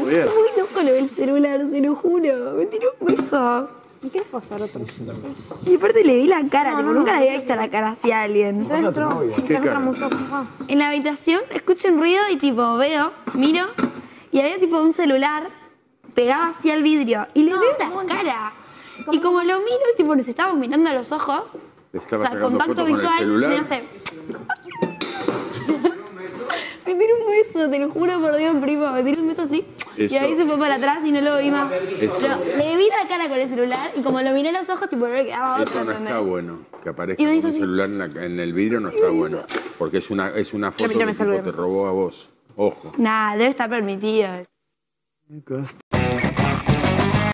Muy loco lo del celular, te lo juro. Me tiró un beso. ¿Y quieres pasar otro? Y aparte le vi la cara, tipo, nunca le había visto la cara así a alguien. Dentro. ¿Qué cara? En la habitación escucho un ruido y tipo veo, miro y había tipo un celular pegado así al vidrio y le veo la cara. Y como lo miro, tipo nos estábamos mirando a los ojos, Le o sea, contacto con visual, celular. me hace... me tiró un beso, te lo juro por Dios, primo, me tiró un beso así y ahí se fue para atrás y no lo vi más. Le vi la cara con el celular y como lo miré a los ojos, tipo no le quedaba otra. Eso no ¿entendés? está bueno. Que aparezca Y me con hizo un así. celular en, la- en el vidrio no está bueno. Porque es una, es una foto ya que me tipo saludé. te robó a vos. Ojo. Nah, debe estar permitido.